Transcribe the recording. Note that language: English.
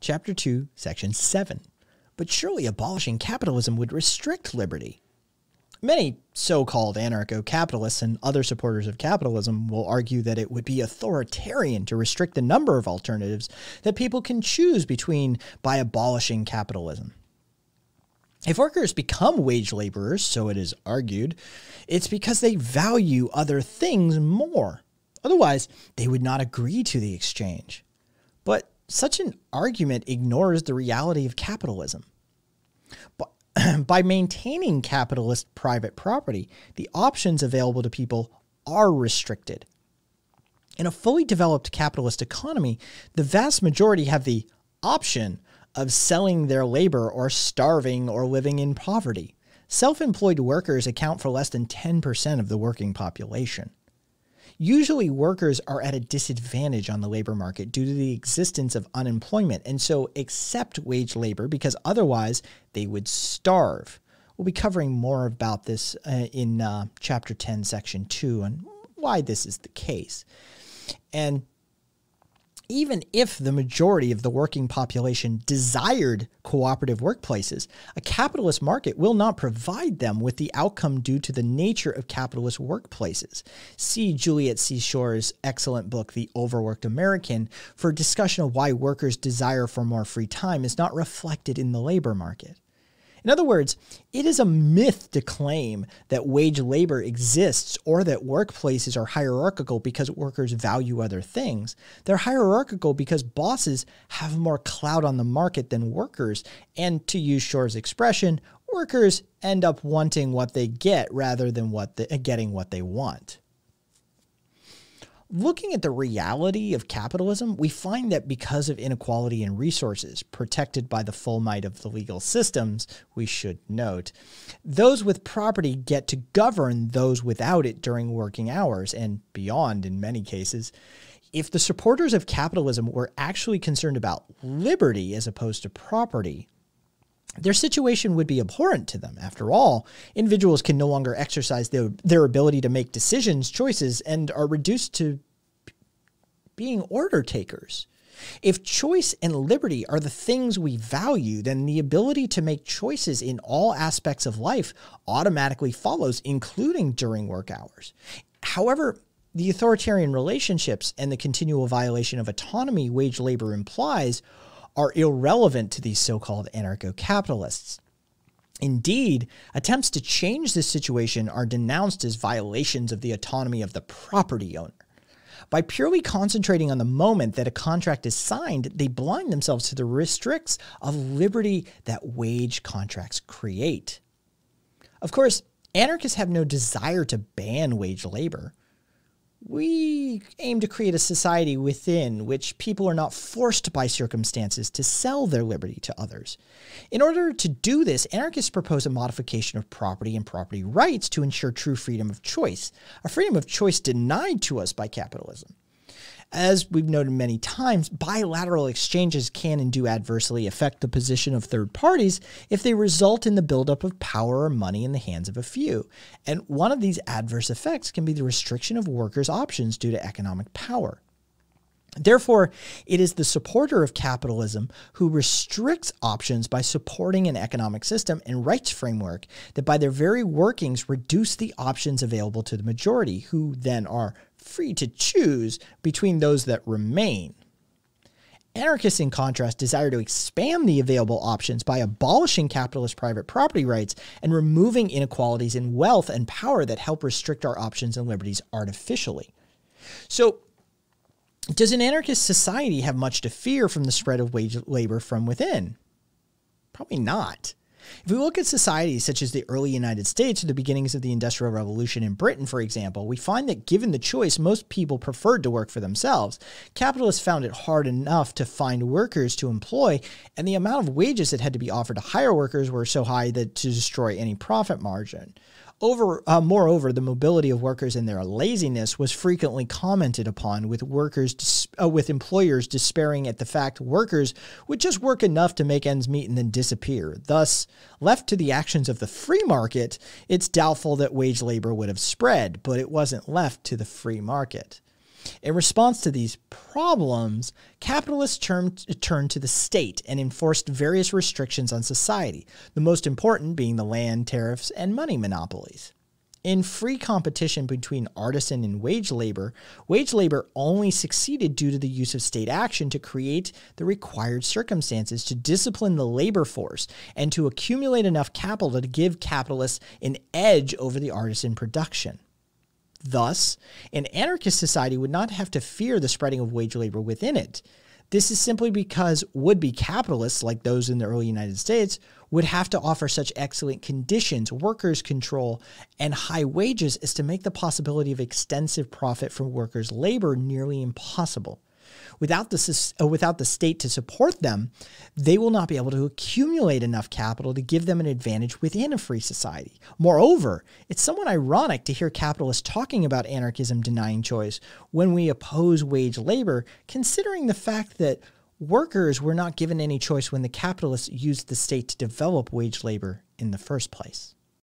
chapter 2, section 7. But surely abolishing capitalism would restrict liberty. Many so called anarcho capitalists and other supporters of capitalism will argue that it would be authoritarian to restrict the number of alternatives that people can choose between by abolishing capitalism. If workers become wage laborers, so it is argued, it's because they value other things more. Otherwise, they would not agree to the exchange. But such an argument ignores the reality of capitalism. By maintaining capitalist private property, the options available to people are restricted. In a fully developed capitalist economy, the vast majority have the option of selling their labor or starving or living in poverty. Self employed workers account for less than 10% of the working population. Usually, workers are at a disadvantage on the labor market due to the existence of unemployment and so accept wage labor because otherwise they would starve. We'll be covering more about this uh, in uh, chapter 10, section 2, and why this is the case. And even if the majority of the working population desired cooperative workplaces, a capitalist market will not provide them with the outcome due to the nature of capitalist workplaces. See Juliet C. Schor's excellent book, The Overworked American, for a discussion of why workers' desire for more free time is not reflected in the labor market. In other words, it is a myth to claim that wage labor exists or that workplaces are hierarchical because workers value other things. They're hierarchical because bosses have more clout on the market than workers. And to use Schor's expression, workers end up wanting what they get rather than what the, getting what they want. Looking at the reality of capitalism, we find that because of inequality in resources, protected by the full might of the legal systems, we should note, those with property get to govern those without it during working hours and beyond in many cases. If the supporters of capitalism were actually concerned about liberty as opposed to property, their situation would be abhorrent to them. After all, individuals can no longer exercise their, their ability to make decisions, choices, and are reduced to being order takers. If choice and liberty are the things we value, then the ability to make choices in all aspects of life automatically follows, including during work hours. However, the authoritarian relationships and the continual violation of autonomy wage labor implies are irrelevant to these so called anarcho capitalists. Indeed, attempts to change this situation are denounced as violations of the autonomy of the property owner. By purely concentrating on the moment that a contract is signed, they blind themselves to the restricts of liberty that wage contracts create. Of course, anarchists have no desire to ban wage labor we aim to create a society within which people are not forced by circumstances to sell their liberty to others. In order to do this, anarchists propose a modification of property and property rights to ensure true freedom of choice, a freedom of choice denied to us by capitalism. As we've noted many times, bilateral exchanges can and do adversely affect the position of third parties if they result in the buildup of power or money in the hands of a few. And one of these adverse effects can be the restriction of workers' options due to economic power. Therefore, it is the supporter of capitalism who restricts options by supporting an economic system and rights framework that, by their very workings, reduce the options available to the majority, who then are free to choose between those that remain. Anarchists, in contrast, desire to expand the available options by abolishing capitalist private property rights and removing inequalities in wealth and power that help restrict our options and liberties artificially. So, does an anarchist society have much to fear from the spread of wage labor from within? Probably not. If we look at societies such as the early United States or the beginnings of the Industrial Revolution in Britain, for example, we find that given the choice, most people preferred to work for themselves. Capitalists found it hard enough to find workers to employ, and the amount of wages that had to be offered to hire workers were so high that to destroy any profit margin. Over, uh, moreover, the mobility of workers and their laziness was frequently commented upon, with workers, uh, with employers despairing at the fact workers would just work enough to make ends meet and then disappear. Thus, left to the actions of the free market, it's doubtful that wage labor would have spread, but it wasn't left to the free market. In response to these problems, capitalists turned, turned to the state and enforced various restrictions on society, the most important being the land tariffs and money monopolies. In free competition between artisan and wage labor, wage labor only succeeded due to the use of state action to create the required circumstances to discipline the labor force and to accumulate enough capital to give capitalists an edge over the artisan production. Thus, an anarchist society would not have to fear the spreading of wage labor within it. This is simply because would be capitalists, like those in the early United States, would have to offer such excellent conditions, workers' control, and high wages as to make the possibility of extensive profit from workers' labor nearly impossible. Without the, uh, without the state to support them, they will not be able to accumulate enough capital to give them an advantage within a free society. Moreover, it's somewhat ironic to hear capitalists talking about anarchism denying choice when we oppose wage labor, considering the fact that workers were not given any choice when the capitalists used the state to develop wage labor in the first place.